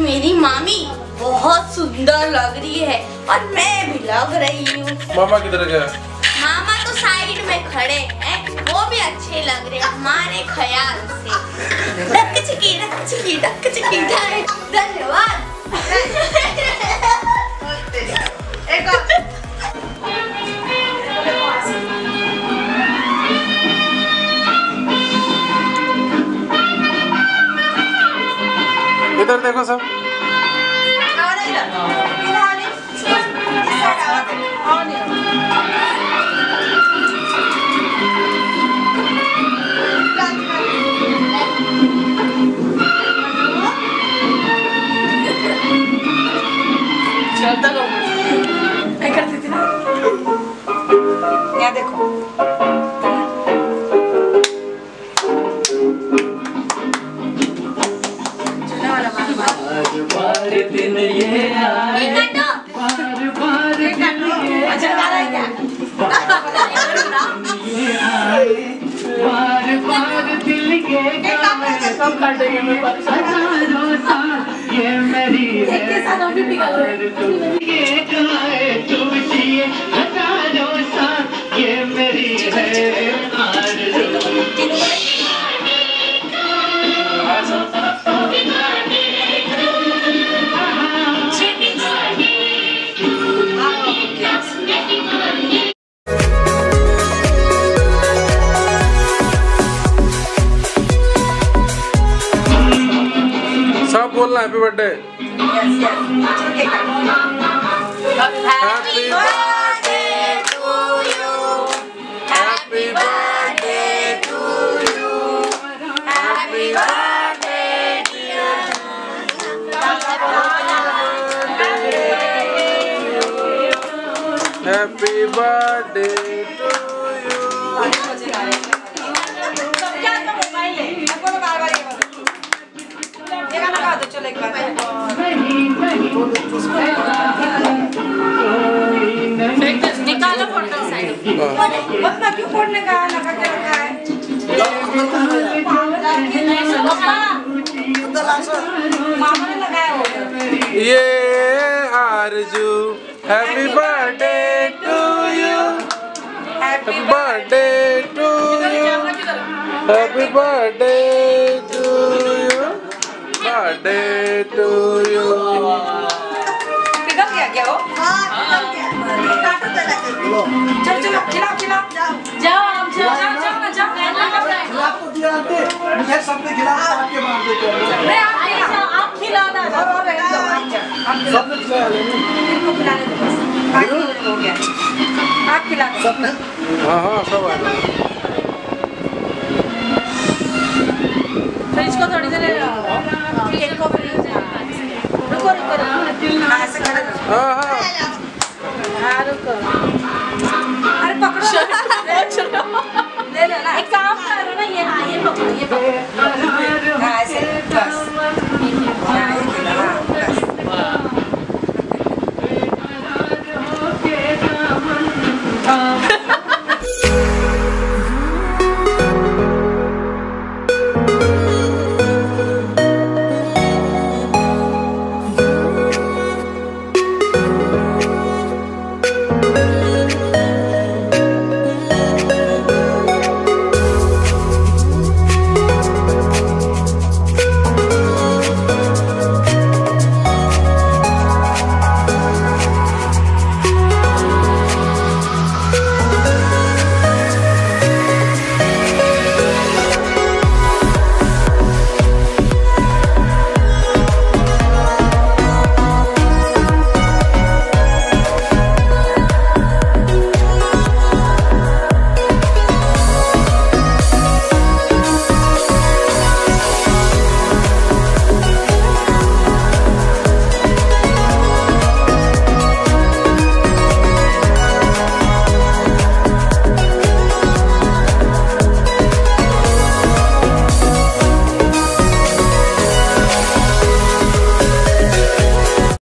मेरी मामी बहुत सुंदर लग रही है और मैं भी लग रही हूँ। मामा किधर गया? मामा तो साइड में खड़े हैं वो भी अच्छे लग रहे हमारे ख्याल से। धन्यवाद। इधर देखो सब। और नहीं। मैं करती थी ना यहाँ देखो बार बार दिल के ये मेरी happy birthday happy birthday to you. Happy birthday to you. Happy birthday, dear. Happy birthday to you क्या तो मोबाइल है दो चलो एक बार निकालो फ़ोटो साइड क्यों फोड़ने का लगा के रखा है? मामा ने लगाया वो ये आरज़ू happy birthday to you happy birthday to you happy birthday birthday to you गया क्या वो चलो चलो खिलाओ खिलाओ जाओ आप जाओ जाओ जाओ ना जाओ खिलाफ तो दिया आते मुझे सबने खिलाफ काट मार देते हैं नहीं आप खिलाओ आप खिला और और रहने दो अच्छा आप खिलाओ सबने खिलाया इनको खिलाने दो बस बाकी हो गया आप खिला सबने हाँ हाँ सब फ्रिज Uh-huh.